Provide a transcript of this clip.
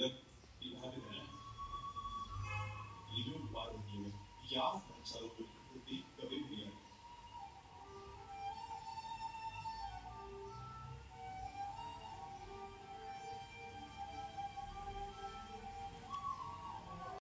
ಯುದ್ಧ ಇದಾಗಿದೆ ಇದು ಬಾರು ನೀವು ಯಾವ ಸಂಸಾರವು